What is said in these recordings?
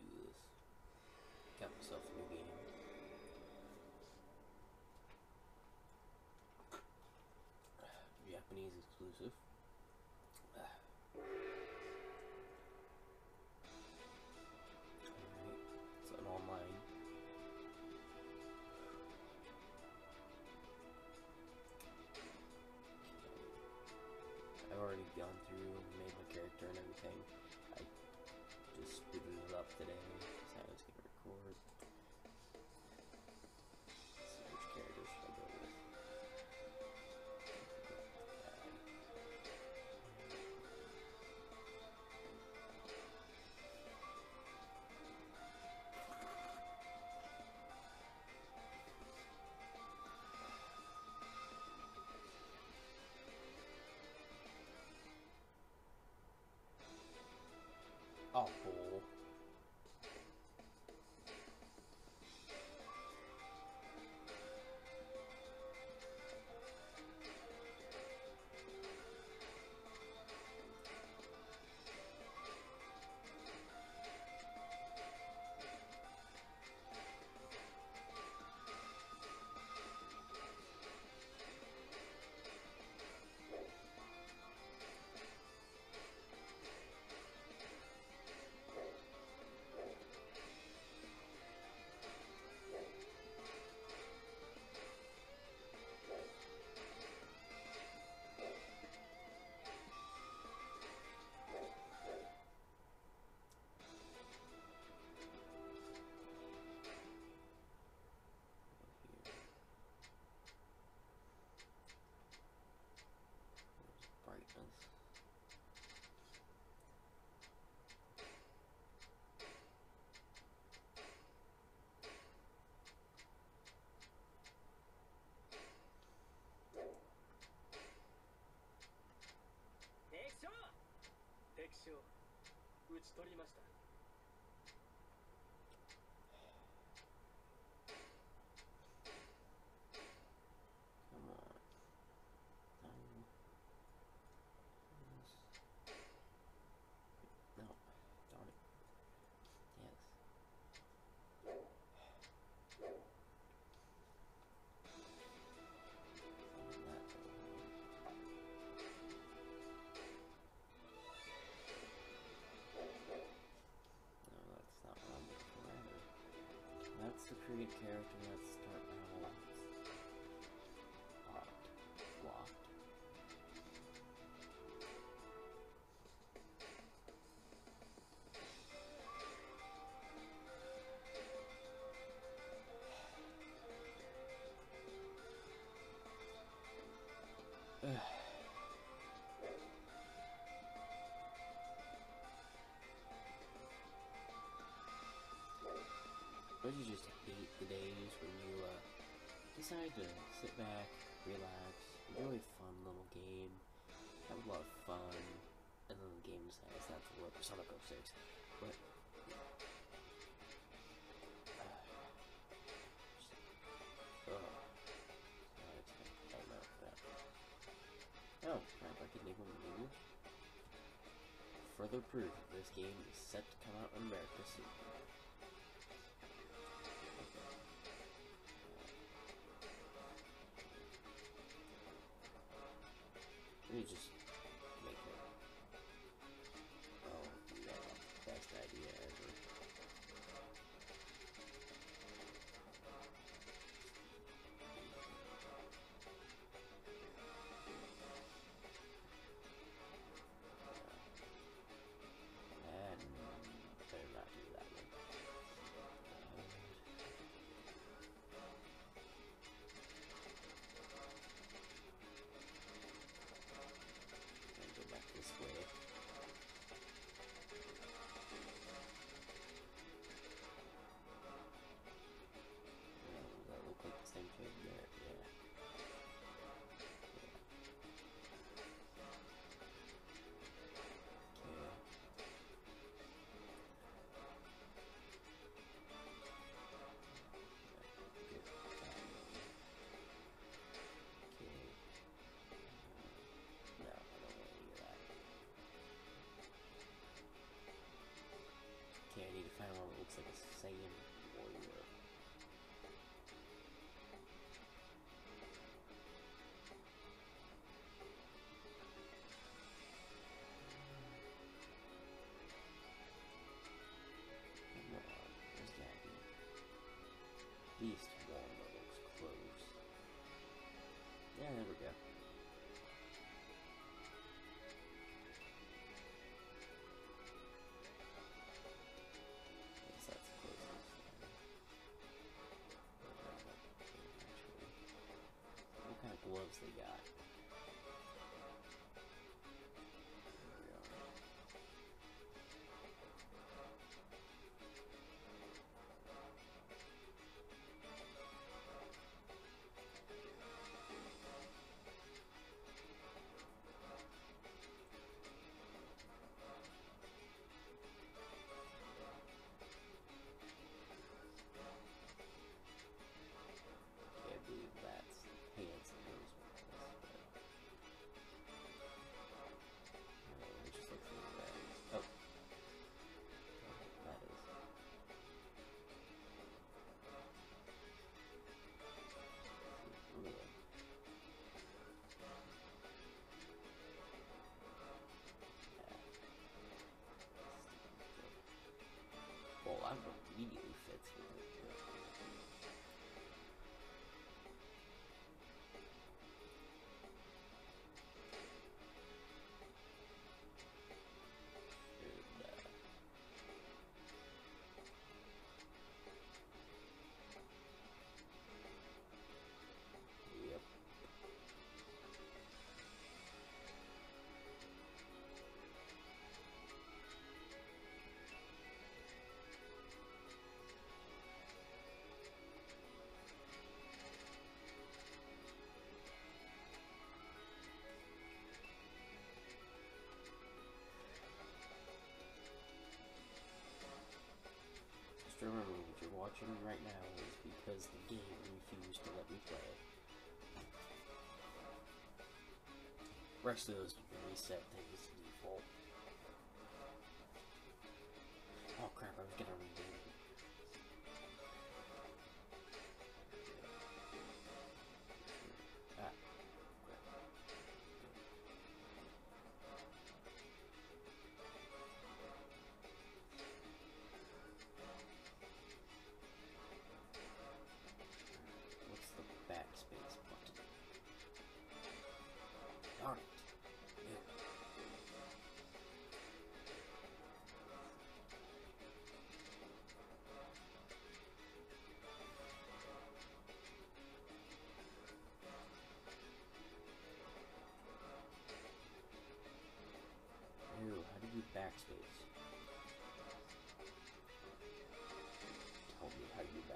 do this. Got myself a new game. Japanese exclusive. Oh, bull. 敵将討ち取りました。The create character, let's start now. Locked. Locked. Don't you just days when you uh, decide to sit back, relax, enjoy a fun little game, have a lot of fun, and then the game decides not to work Persona Go 6. But oh, no. Oh, crap, I can name menu. Further proof this game is set to come out in America soon. Let Tyron looks like a Saiyan warrior. to remember that you're watching right now is because the game refused to let me play it. Rest of those reset things to default. Oh crap, I was gonna redo backspace. Tell me how you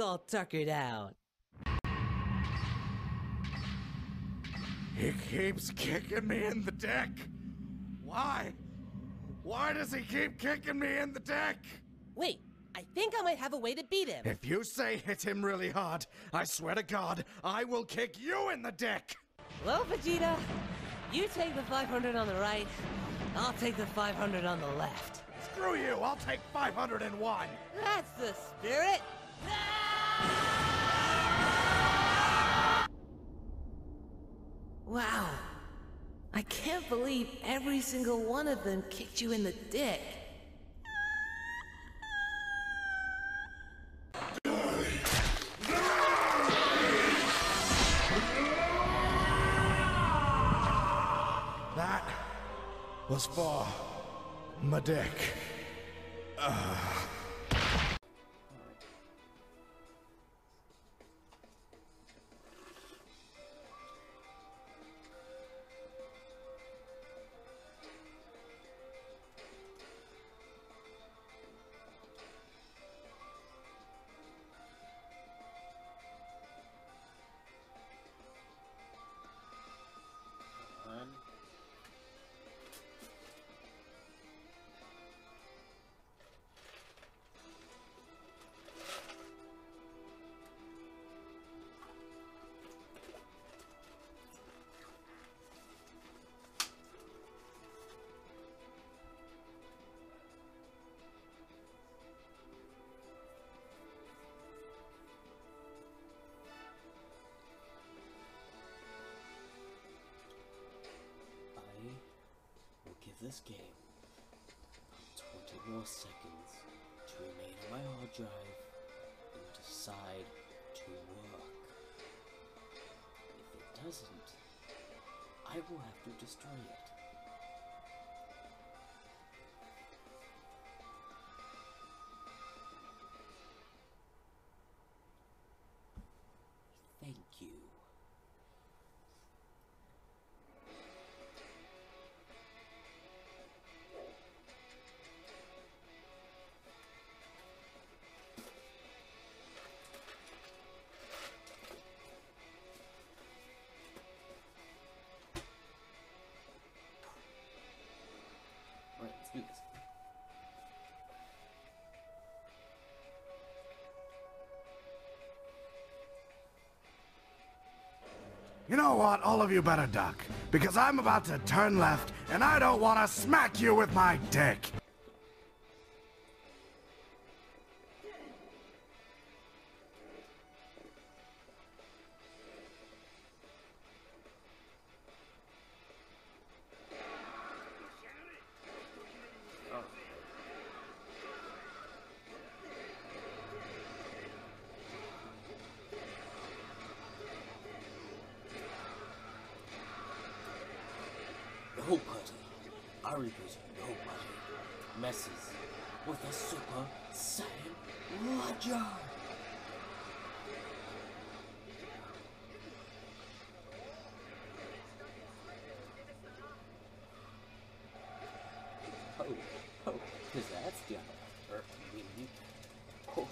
all tuckered out. He keeps kicking me in the dick. Why? Why does he keep kicking me in the dick? Wait, I think I might have a way to beat him. If you say hit him really hard, I swear to God, I will kick you in the dick. Well, Vegeta, you take the 500 on the right, I'll take the 500 on the left. Screw you, I'll take 501. That's the spirit. Ah! Wow. I can't believe every single one of them kicked you in the dick. That was for my dick. One. This game 20 more seconds to remain on my hard drive and decide to work. If it doesn't, I will have to destroy it. You know what? All of you better duck. Because I'm about to turn left, and I don't want to smack you with my dick. Repeat, nobody messes with a Super Saiyan Roger. Oh, oh, me. Oh,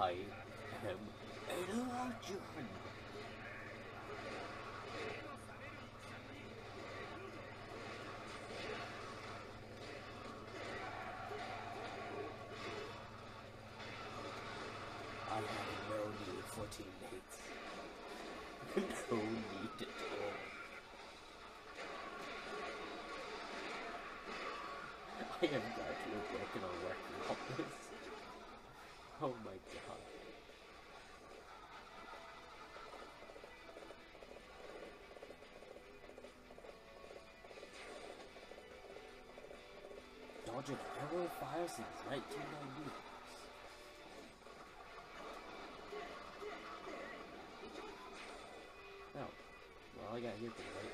I am an Dodging arrow fire since 1990. Oh, well, I got here pretty late.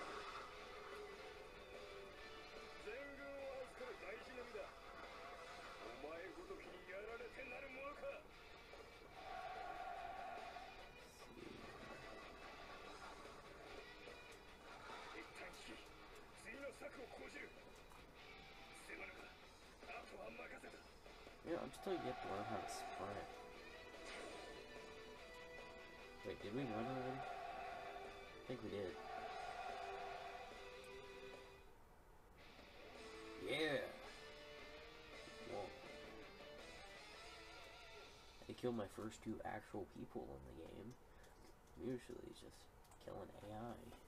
全軍 Yeah, I'm still yet to learn how to sprint. Wait, did we run already? I think we did. Yeah! Whoa. I killed my first two actual people in the game. Usually just killing AI.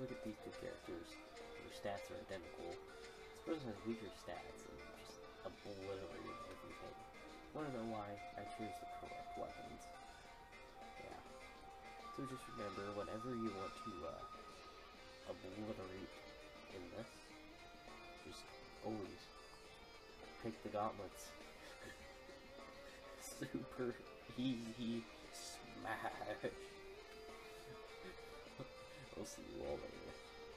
Look at these two characters, their stats are identical. This person has weaker stats and just obliterated everything. Wanna know why? I chose the correct weapons. Yeah. So just remember, whenever you want to uh, obliterate in this, just always pick the gauntlets. Super easy smash. Later.